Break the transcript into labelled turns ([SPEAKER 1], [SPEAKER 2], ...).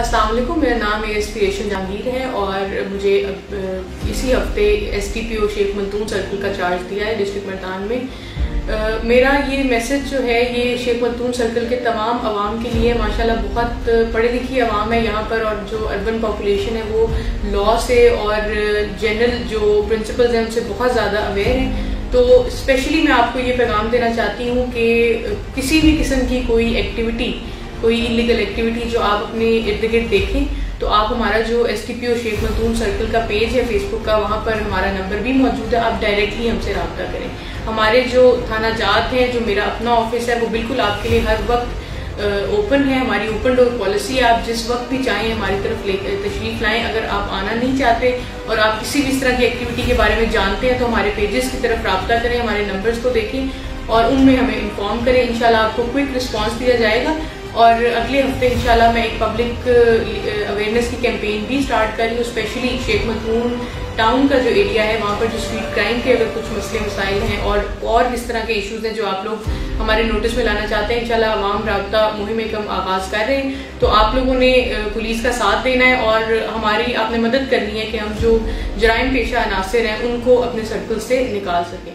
[SPEAKER 1] असलम मेरा नाम S P एशन जहांगीर है और मुझे इसी हफ़्ते S T P O Sheikh Mantoon circle का चार्ज दिया है डिस्ट्रिक्ट मल्तान में। मेरा ये मैसेज जो है, ये शेख मंतून सर्कल के तमाम आवाम के लिए माशाल्लाह बहुत पढ़ी लिखी आवाम है यहाँ पर और जो अर्बन पॉपुलेशन है वो लॉ से और जनरल जो प्रिंसिपल्स हैं उनसे बहुत ज़्यादा अवेयर हैं। तो स्पेशली मैं आपको ये पैगाम देना चाहती हूँ कि किसी भी किस्म की कोई एक्टिविटी कोई इलीगल एक्टिविटी जो आप अपने इर्द गिर्द देखें तो आप हमारा जो S T P O Sheikh Matoon circle का पेज है फेसबुक का, वहाँ पर हमारा नंबर भी मौजूद है। आप डायरेक्टली हमसे रबता करें। हमारे जो थाना जात हैं, जो मेरा अपना ऑफ़िस है, वो बिल्कुल आपके लिए हर वक्त ओपन है। हमारी ओपन डोर पॉलिसी है। आप जिस वक्त भी चाहें हमारी तरफ़ ले, तशरीफ़ लाएँ। अगर आप आना नहीं चाहते और आप किसी भी इस तरह की एक्टिविटी के बारे में जानते हैं तो हमारे पेजेस की तरफ़ रबता करें, हमारे नंबर्स को देखें और उनमें हमें इन्फॉर्म करें। इंशाल्लाह आपको क्विक रिस्पांस दिया जाएगा। और अगले हफ़्ते इंशाल्लाह मैं एक पब्लिक अवेयरनेस की कैंपेन भी स्टार्ट कर रही हूँ स्पेशली शेख मखनून टाउन का जो एरिया है, वहाँ पर जो स्ट्रीट क्राइम के अगर कुछ मसले मसाइल हैं और और इस तरह के इश्यूज़ हैं जो आप लोग हमारे नोटिस में लाना चाहते हैं, इंशाल्लाह अवाम रबता मुहिम एक हम आगाज़ कर रहे हैं। तो आप लोगों ने पुलिस का साथ देना है और हमारी, आपने मदद करनी है कि हम जो जराइम पेशा अनासर हैं, उनको अपने सर्कल से निकाल सकें।